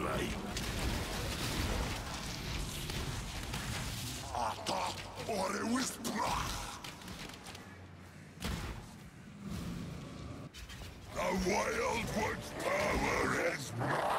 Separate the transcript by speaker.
Speaker 1: slain. Ata oreuis prach! The Wild power is mine!